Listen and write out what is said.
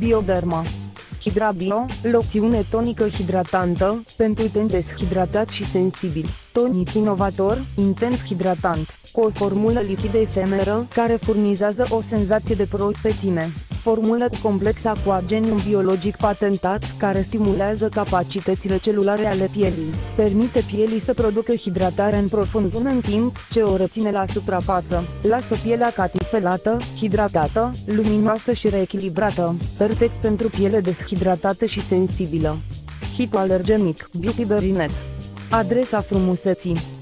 Bioderma. Hidrabio, loțiune tonică hidratantă, pentru ten deshidratat și sensibil, tonic inovator, intens hidratant, cu o formulă lichidă efemeră, care furnizează o senzație de prospețime. Formulă cu complex aquagenium biologic patentat, care stimulează capacitățile celulare ale pielii, permite pielii să producă hidratare în profunzime în timp ce o reține la suprafață, lasă pielea catifelată, hidratată, luminoasă și reechilibrată, perfect pentru piele deshidratată și sensibilă. Hipoalergenic, Beauty Berinet. Adresa frumuseții